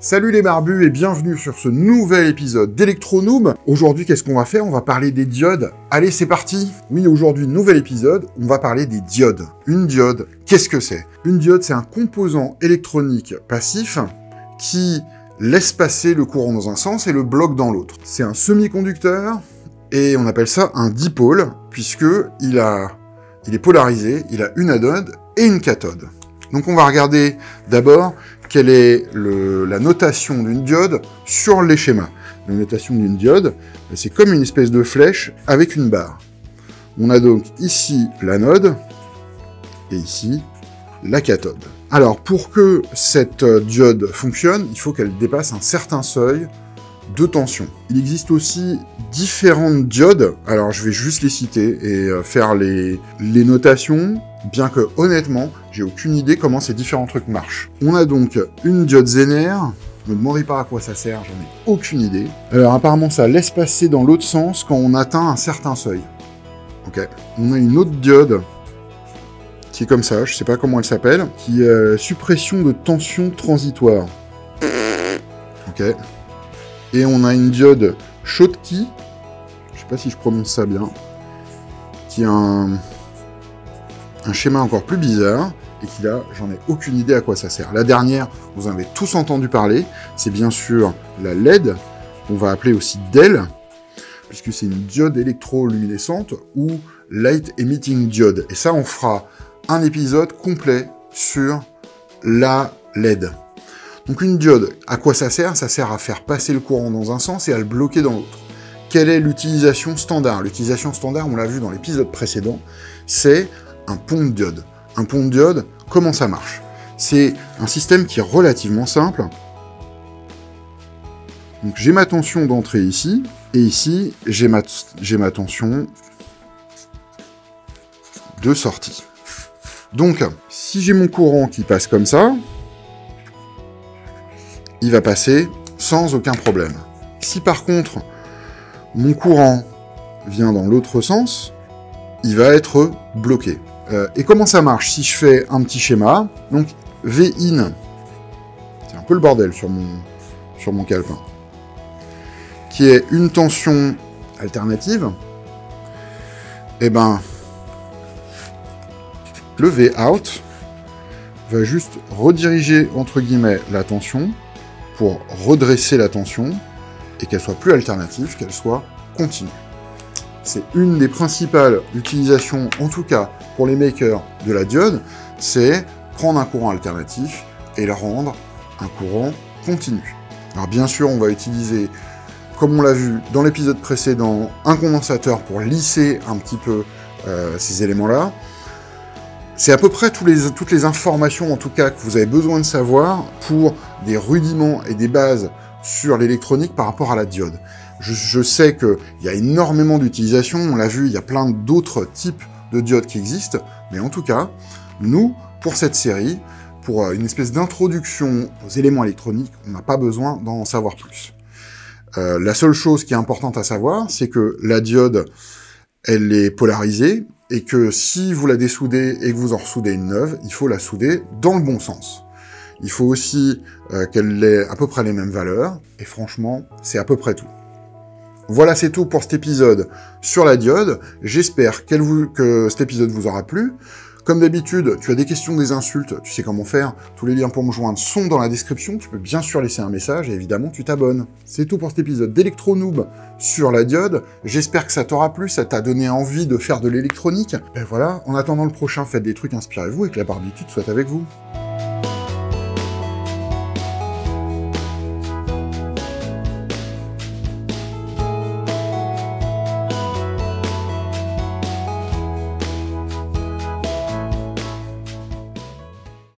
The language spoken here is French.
Salut les barbus et bienvenue sur ce nouvel épisode d'Electronoob. Aujourd'hui, qu'est-ce qu'on va faire? On va parler des diodes. Allez, c'est parti Oui, aujourd'hui, nouvel épisode, on va parler des diodes. Une diode, qu'est-ce que c'est? Une diode, c'est un composant électronique passif qui laisse passer le courant dans un sens et le bloque dans l'autre. C'est un semi-conducteur et on appelle ça un dipôle puisque il est polarisé, il a une anode et une cathode. Donc on va regarder d'abord quelle est la notation d'une diode sur les schémas. La notation d'une diode, ben, c'est comme une espèce de flèche avec une barre. On a donc ici l'anode et ici la cathode. Alors pour que cette euh, diode fonctionne, il faut qu'elle dépasse un certain seuil de tension. Il existe aussi différentes diodes, alors je vais juste les citer et euh, faire les, notations, bien que honnêtement, j'ai aucune idée comment ces différents trucs marchent. On a donc une diode Zener, ne me demandez pas à quoi ça sert, j'en ai aucune idée. Alors apparemment ça laisse passer dans l'autre sens quand on atteint un certain seuil. On a une autre diode qui est comme ça, je sais pas comment elle s'appelle, qui est euh, suppression de tension transitoire. Ok. Et on a une diode Schottky, je sais pas si je prononce ça bien, qui a un, un schéma encore plus bizarre, et qui là, j'en ai aucune idée à quoi ça sert. La dernière, vous en avez tous entendu parler, c'est bien sûr la LED, qu'on va appeler aussi DEL, puisque c'est une diode électroluminescente ou Light Emitting Diode. Et ça, on fera un épisode complet sur la LED. Donc une diode, à quoi ça sert? Ça sert à faire passer le courant dans un sens et à le bloquer dans l'autre. Quelle est l'utilisation standard? L'utilisation standard, on l'a vu dans l'épisode précédent, c'est un pont de diode. Un pont de diode, comment ça marche? C'est un système qui est relativement simple. Donc j'ai ma tension d'entrée ici, et ici j'ai ma, ma tension de sortie. Donc, si j'ai mon courant qui passe comme ça, il va passer sans aucun problème. Si par contre, mon courant vient dans l'autre sens, il va être bloqué. Euh, et comment ça marche Si je fais un petit schéma, donc V-in, c'est un peu le bordel sur mon, sur mon calepin, qui est une tension alternative, et eh ben, le V-out va juste rediriger, entre guillemets, la tension pour redresser la tension et qu'elle soit plus alternative, qu'elle soit continue. C'est une des principales utilisations, en tout cas pour les makers de la diode, c'est prendre un courant alternatif et le rendre un courant continu. Alors bien sûr, on va utiliser, comme on l'a vu dans l'épisode précédent, un condensateur pour lisser un petit peu euh, ces éléments-là. C'est à peu près toutes les informations, en tout cas, que vous avez besoin de savoir pour des rudiments et des bases sur l'électronique par rapport à la diode. Je, sais qu'il y a énormément d'utilisations, on l'a vu, il y a plein d'autres types de diodes qui existent, mais en tout cas, nous, pour cette série, pour euh, une espèce d'introduction aux éléments électroniques, on n'a pas besoin d'en savoir plus. Euh, la seule chose qui est importante à savoir, c'est que la diode, elle est polarisée, et que si vous la dessoudez et que vous en ressoudez une neuve, il faut la souder dans le bon sens. Il faut aussi euh, qu'elle ait à peu près les mêmes valeurs, et franchement, c'est à peu près tout. Voilà, c'est tout pour cet épisode sur la diode. J'espère que cet épisode vous aura plu. Comme d'habitude, tu as des questions, des insultes, tu sais comment faire. Tous les liens pour me joindre sont dans la description. Tu peux bien sûr laisser un message et évidemment, tu t'abonnes. C'est tout pour cet épisode d'Electronoob sur la diode. J'espère que ça t'aura plu, ça t'a donné envie de faire de l'électronique. Et voilà, en attendant le prochain, faites des trucs, inspirez-vous et que la barbitude soit avec vous.